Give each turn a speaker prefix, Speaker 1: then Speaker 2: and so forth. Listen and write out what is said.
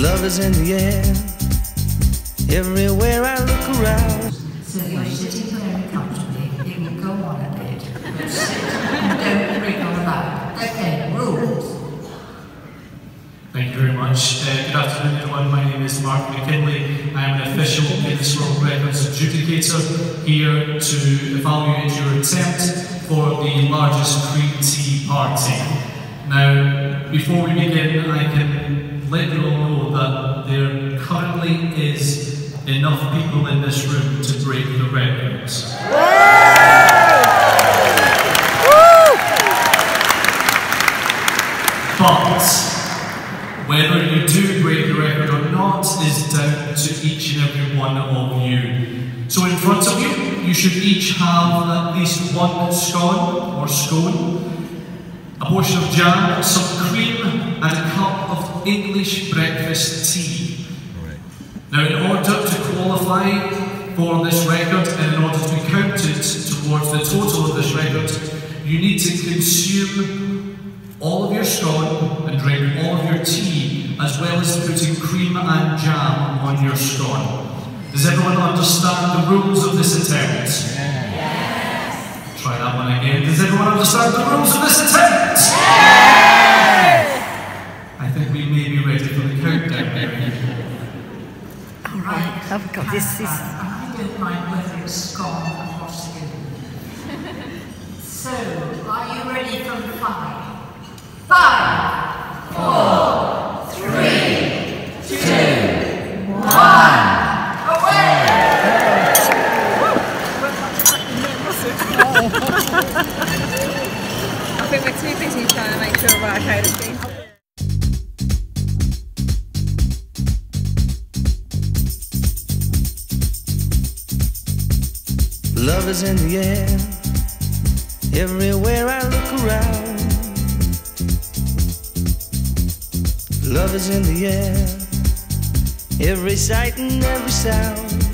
Speaker 1: Love is in the air. Everywhere I look around.
Speaker 2: So you're sitting very comfortably. You will go on a bit. And don't wriggle about. Okay, rules.
Speaker 3: Thank you very much. Uh, good afternoon, everyone. My name is Mark McKinley. I am an official Guinness World Records adjudicator here to evaluate your attempt for the largest cream tea party. Now, before we begin, I can let you all enough people in this room to break the records. But whether you do break the record or not is down to each and every one of you. So in front of you, you should each have at least one scone or scone, a portion of jam, some cream, and a cup of English breakfast tea. Now, in order qualify for this record and in order to be counted towards the total of this record, you need to consume all of your scone and drink all of your tea, as well as putting cream and jam on your scone. Does everyone understand the rules of this attempt? Yes. Try that one again. Does everyone understand the rules of this attempt? Yes. I think we may be ready for the countdown.
Speaker 2: All right.
Speaker 4: I've got this- this-
Speaker 2: I don't mind whether it's gone across you. so, are you ready from five? Five, four, three, two, one. Away!
Speaker 4: I think we're too busy trying to make sure we're okay to see.
Speaker 1: Love is in the air. Everywhere I look around. Love is in the air. Every sight and every sound.